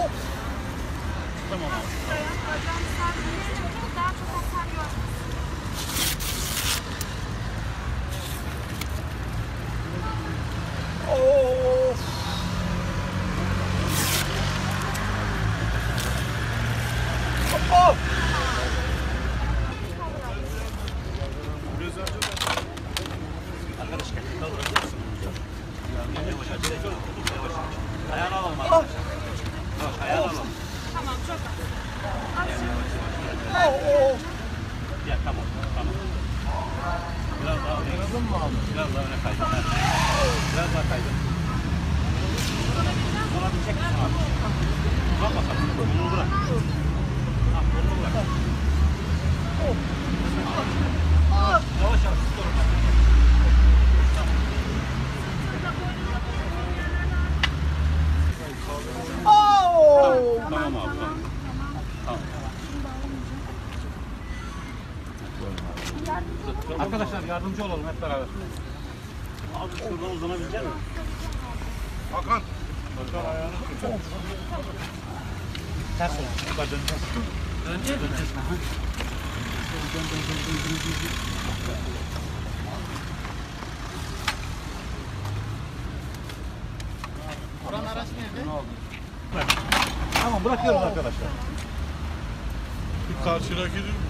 Tamam abi. Bacağını sardığı daha çok hasar görmüş. Of. Arkadaş misin? Yavaş acele et. Ayağını alalım abi. Yavaş ayağını alalım. Tamam çok az. Oh, oh. Gel tamam. Tamam. Biraz daha öne. Biraz daha öne kaydır. Biraz daha kaydır. Durabilecek misin abi? Bırak bakalım. Kolunu bırak. Ha, kolunu bırak. Yavaş yavaş. Dur. Oh. Tamam abi. Tamam. Tamam. Arkadaşlar yardımcı olalım hep beraber. Abi şuradan uzanabilecek misin? Hakan. Hakan ayağını tut. Ters ol. Döneceğiz. Döneceğiz. Döneceğiz. Buranın araç nerede? Tamam bırakıyoruz arkadaşlar. Bir karşıdaki değil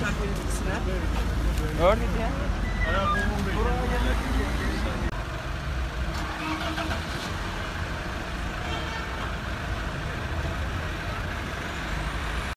çarpıyor ikisine. Ördük ya. Ayağı bulmum bekliyor.